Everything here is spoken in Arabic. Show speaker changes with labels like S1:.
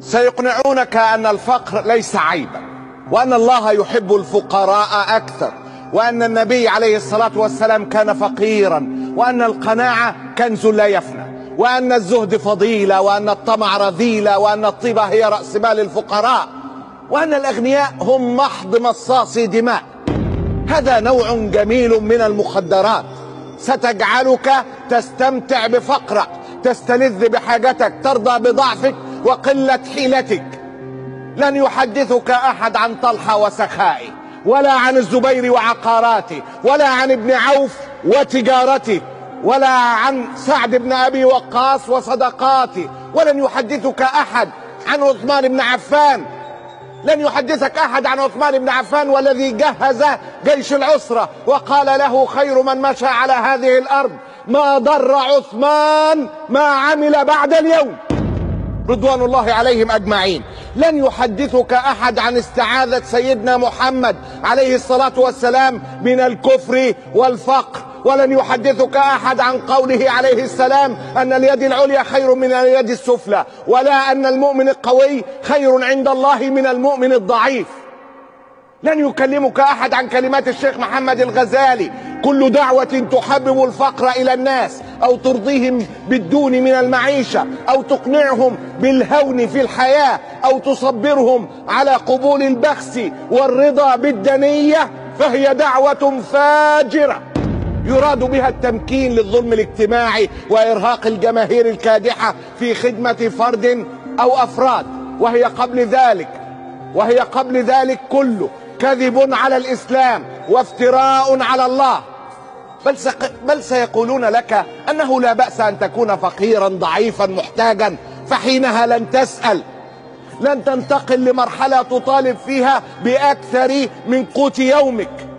S1: سيقنعونك أن الفقر ليس عيبا وأن الله يحب الفقراء أكثر وأن النبي عليه الصلاة والسلام كان فقيرا وأن القناعة كنز لا يفنى وأن الزهد فضيلة وأن الطمع رذيلة وأن الطيبة هي رأس مال الفقراء وأن الأغنياء هم محض مصاصي دماء. هذا نوع جميل من المخدرات. ستجعلك تستمتع بفقرك تستلذ بحاجتك ترضى بضعفك وقلة حيلتك. لن يحدثك أحد عن طلحة وسخائه ولا عن الزبير وعقاراته ولا عن ابن عوف وتجارته ولا عن سعد بن أبي وقاص وصدقاته. ولن يحدثك أحد عن عثمان بن عفان. لن يحدثك أحد عن عثمان بن عفان والذي جهز جيش العسرة وقال له خير من مشى على هذه الأرض. ما ضر عثمان ما عمل بعد اليوم. رضوان الله عليهم أجمعين. لن يحدثك أحد عن استعاذة سيدنا محمد عليه الصلاة والسلام من الكفر والفقر ولن يحدثك أحد عن قوله عليه السلام أن اليد العليا خير من اليد السفلى ولا أن المؤمن القوي خير عند الله من المؤمن الضعيف. لن يكلمك أحد عن كلمات الشيخ محمد الغزالي. كل دعوة تحبب الفقر إلى الناس أو ترضيهم بالدون من المعيشة أو تقنعهم بالهون في الحياة أو تصبرهم على قبول البخس والرضا بالدنية فهي دعوة فاجرة. يراد بها التمكين للظلم الاجتماعي وإرهاق الجماهير الكادحة في خدمة فرد أو أفراد وهي قبل ذلك وهي قبل ذلك كله. كذب على الإسلام وافتراء على الله. بل بل سيقولون لك أنه لا بأس أن تكون فقيرا ضعيفا محتاجا فحينها لن تسأل. لن تنتقل لمرحلة تطالب فيها بأكثر من قوت يومك.